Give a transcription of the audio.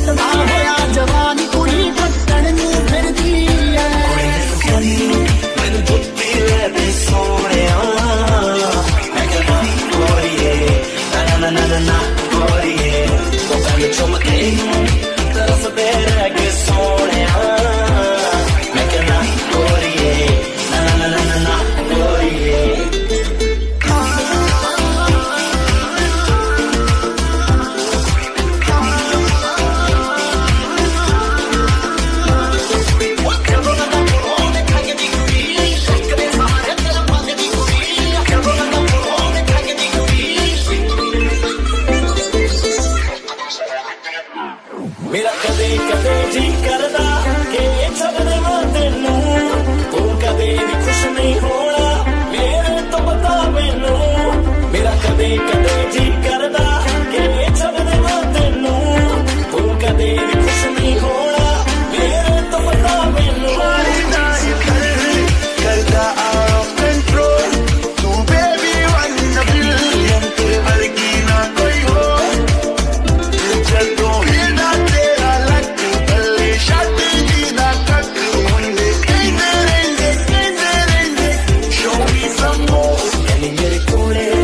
फसला होया जवानी पूरी पत्तन Mira que cadê, cadê de cara